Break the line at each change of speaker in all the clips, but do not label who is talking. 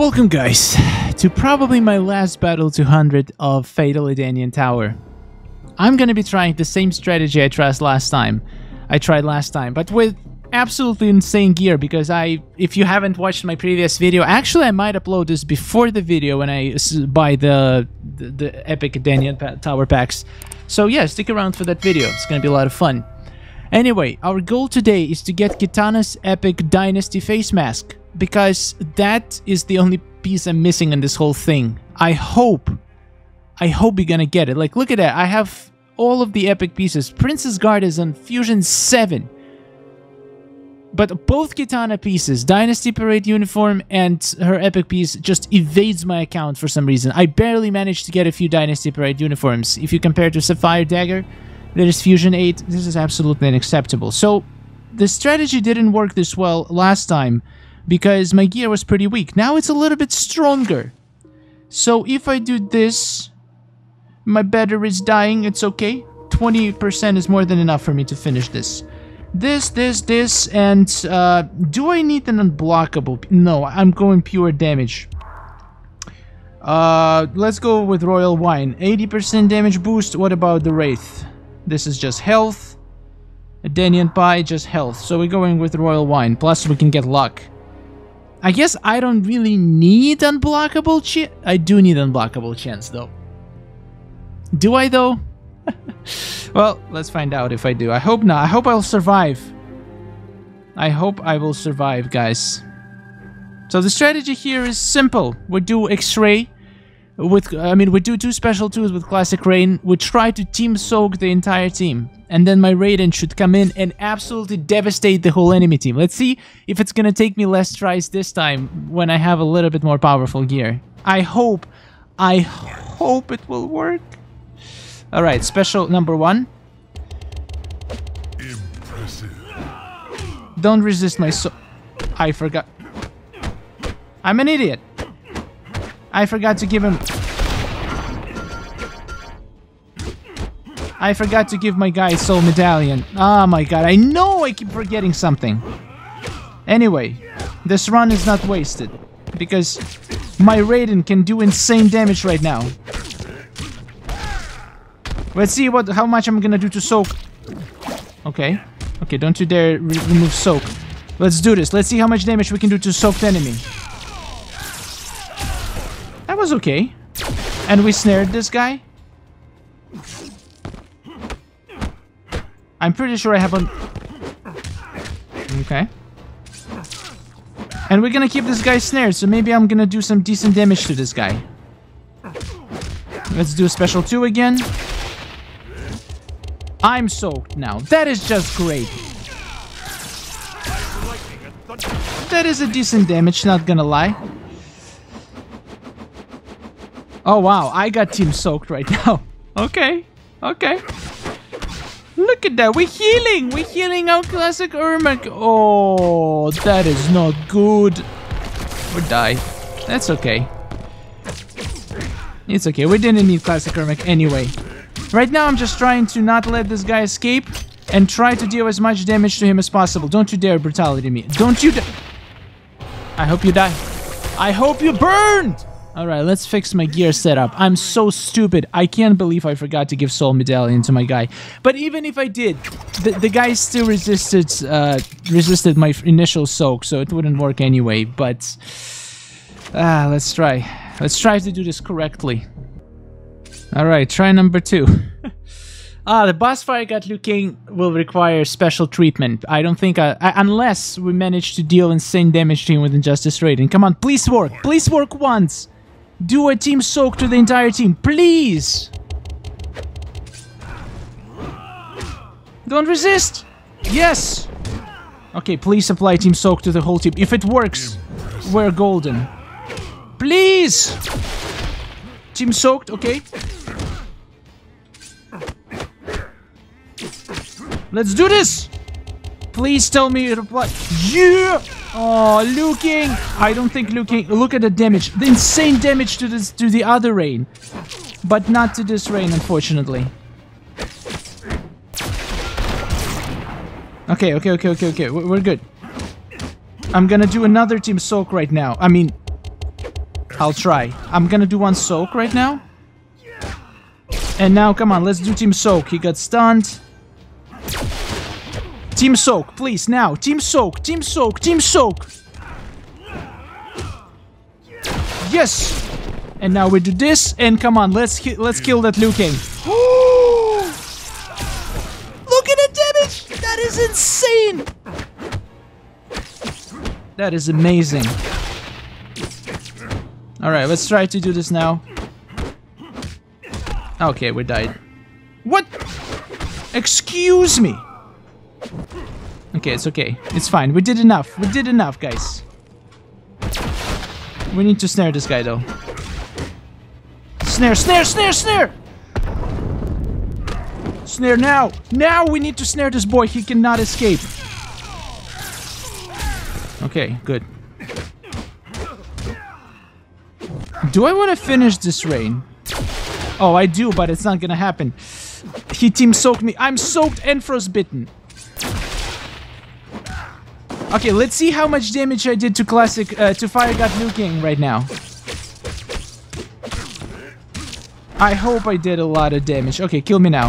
Welcome guys to probably my last battle 200 of Fatal Edenian Tower. I'm gonna be trying the same strategy I tried last time. I tried last time, but with absolutely insane gear because I, if you haven't watched my previous video, actually I might upload this before the video when I buy the, the, the Epic Edenian Tower packs. So yeah, stick around for that video, it's gonna be a lot of fun. Anyway, our goal today is to get Kitana's Epic Dynasty face mask because that is the only piece I'm missing in this whole thing. I hope, I hope you're gonna get it. Like, look at that. I have all of the epic pieces. Princess Guard is on Fusion 7. But both Kitana pieces, Dynasty Parade uniform and her epic piece, just evades my account for some reason. I barely managed to get a few Dynasty Parade uniforms. If you compare to Sapphire Dagger, that is Fusion 8, this is absolutely unacceptable. So, the strategy didn't work this well last time because my gear was pretty weak. Now it's a little bit stronger. So if I do this, my battery is dying, it's okay. 20% is more than enough for me to finish this. This, this, this, and uh, do I need an unblockable? No, I'm going pure damage. Uh, let's go with Royal Wine. 80% damage boost. What about the Wraith? This is just health. Edenian Pie, just health. So we're going with Royal Wine. Plus we can get luck. I guess I don't really need unblockable chance. I do need unblockable chance, though. Do I, though? well, let's find out if I do. I hope not. I hope I'll survive. I hope I will survive, guys. So the strategy here is simple. We do X-Ray with, I mean, we do two special tools with Classic Rain. We try to team soak the entire team and then my Raiden should come in and absolutely devastate the whole enemy team. Let's see if it's gonna take me less tries this time when I have a little bit more powerful gear. I hope, I hope it will work. Alright, special number one. Impressive. Don't resist my so- I forgot. I'm an idiot. I forgot to give him I forgot to give my guy soul medallion. Oh my god, I know I keep forgetting something. Anyway, this run is not wasted. Because my Raiden can do insane damage right now. Let's see what how much I'm gonna do to soak. Okay. Okay, don't you dare re remove soak. Let's do this. Let's see how much damage we can do to soaked enemy. Was okay. And we snared this guy. I'm pretty sure I have a... Okay. And we're gonna keep this guy snared, so maybe I'm gonna do some decent damage to this guy. Let's do a special 2 again. I'm soaked now. That is just great. That is a decent damage, not gonna lie. Oh wow, I got team soaked right now. Okay, okay. Look at that. We're healing. We're healing our classic Ermac. Oh, that is not good. Or die. That's okay. It's okay. We didn't need classic Ermac anyway. Right now, I'm just trying to not let this guy escape and try to deal as much damage to him as possible. Don't you dare brutality me. Don't you I hope you die. I hope you burn! Alright, let's fix my gear setup. I'm so stupid. I can't believe I forgot to give Soul Medallion to my guy. But even if I did, the, the guy still resisted uh, resisted my initial soak, so it wouldn't work anyway. But, ah, let's try. Let's try to do this correctly. Alright, try number two. Ah, the boss fight at Liu Kang will require special treatment. I don't think, I, I, unless we manage to deal insane damage to him with Injustice Raiden. Come on, please work. Please work once. Do a team soak to the entire team, please! Don't resist! Yes! Okay, please apply team soak to the whole team. If it works, we're golden. Please! Team soaked, okay. Let's do this! Please tell me it apply. Yeah! Oh, Liu Kang! I don't think Liu Kang... Look at the damage. The insane damage to this to the other rain. But not to this rain, unfortunately. Okay, okay, okay, okay, okay. We're good. I'm gonna do another team soak right now. I mean... I'll try. I'm gonna do one soak right now. And now, come on, let's do Team Soak. He got stunned. Team Soak, please, now. Team Soak, Team Soak, Team Soak. Yes! And now we do this, and come on, let's let's kill that Liu Kang. Look at the damage! That is insane! That is amazing. Alright, let's try to do this now. Okay, we died. What? Excuse me! Okay, it's okay. It's fine. We did enough. We did enough, guys. We need to snare this guy, though. Snare, snare, snare, snare! Snare now! Now we need to snare this boy. He cannot escape. Okay, good. Do I want to finish this rain? Oh, I do, but it's not gonna happen. He team soaked me. I'm soaked and frostbitten. Okay, let's see how much damage I did to classic, uh, to Fire God Liu Kang right now. I hope I did a lot of damage. Okay, kill me now.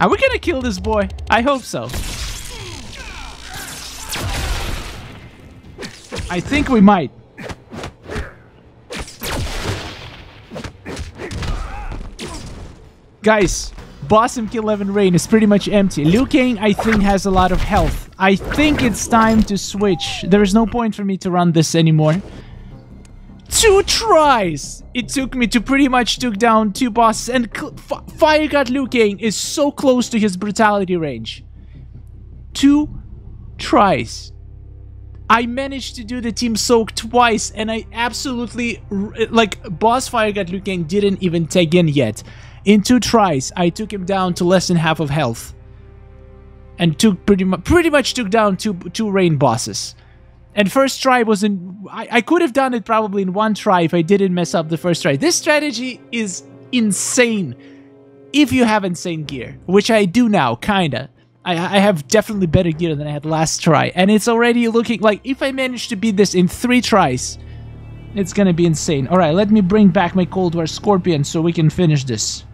Are we gonna kill this boy? I hope so. I think we might. Guys, boss MK11 Rain is pretty much empty. Liu Kang, I think, has a lot of health. I think it's time to switch. There is no point for me to run this anymore. Two tries! It took me to pretty much took down two bosses and Fire God Liu Kang is so close to his brutality range. Two tries. I managed to do the Team Soak twice and I absolutely, like, Boss Fire God Liu Kang didn't even take in yet. In two tries, I took him down to less than half of health. And took pretty, mu pretty much took down two, two rain bosses. And first try was in... I, I could have done it probably in one try if I didn't mess up the first try. This strategy is insane if you have insane gear, which I do now, kinda. I, I have definitely better gear than I had last try, and it's already looking like if I manage to beat this in three tries, it's gonna be insane. Alright, let me bring back my Cold War Scorpion so we can finish this.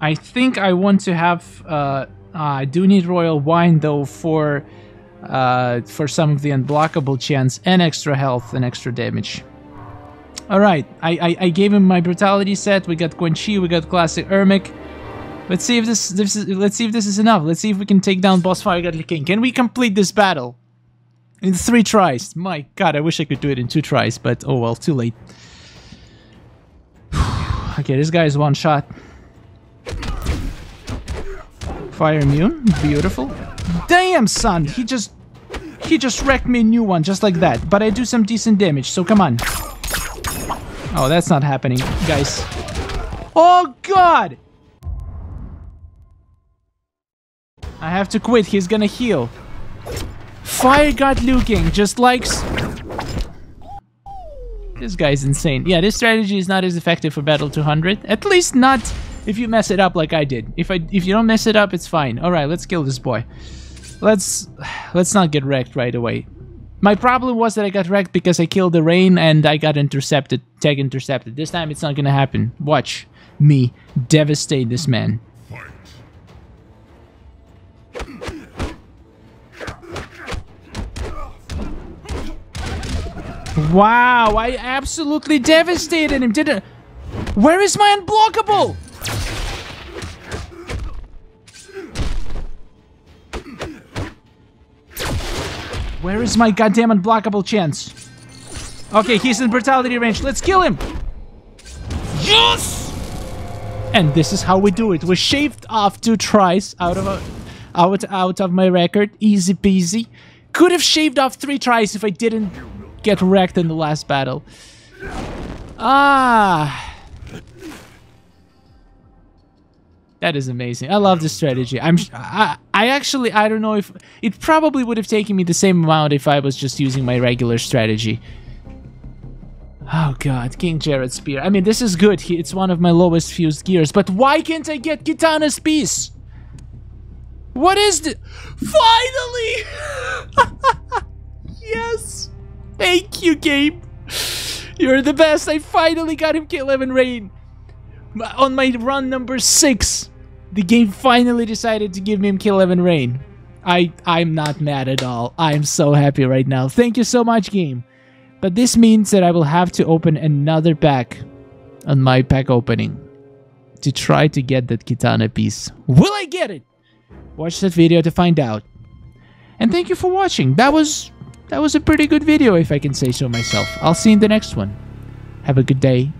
I think I want to have... Uh, I do need Royal Wine though for uh, for some of the unblockable chance and extra health and extra damage. Alright, I, I, I, gave him my brutality set, we got Quan Chi, we got classic Ermac. Let's see if this, this is, let's see if this is enough. Let's see if we can take down Boss Fire God Liu Kang. Can we complete this battle? In three tries. My god, I wish I could do it in two tries, but oh well, too late. okay, this guy is one shot. Fire immune. Beautiful. Damn, son! He just... He just wrecked me a new one, just like that. But I do some decent damage, so come on. Oh, that's not happening, guys. Oh, God! I have to quit. He's gonna heal. Fire God Liu Kang just likes... This guy's insane. Yeah, this strategy is not as effective for Battle 200. At least not if you mess it up like I did. If I if you don't mess it up, it's fine. All right, let's kill this boy. Let's let's not get wrecked right away. My problem was that I got wrecked because I killed the rain and I got intercepted, tag intercepted. This time it's not gonna happen. Watch me devastate this man. Wow, I absolutely devastated him, didn't... Where is my unblockable? Where is my goddamn unblockable chance? Okay, he's in brutality range. Let's kill him! Yes! And this is how we do it. We shaved off two tries out of a, out out of my record. Easy peasy. Could have shaved off three tries if I didn't get wrecked in the last battle. Ah. That is amazing. I love this strategy. I'm I, I actually I don't know if it probably would have taken me the same amount if I was just using my regular strategy. Oh god, King Jerrod Spear. I mean, this is good. It's one of my lowest fused gears, but why can't I get Kitana's piece? What is the... Finally! yes! Thank you, game. You're the best. I finally got MK11 Rain. On my run number six, the game finally decided to give me MK11 Rain. I, I'm not mad at all. I'm so happy right now. Thank you so much, game. But this means that I will have to open another pack on my pack opening to try to get that Kitana piece. Will I get it? Watch that video to find out. And thank you for watching. That was that was a pretty good video if I can say so myself. I'll see you in the next one. Have a good day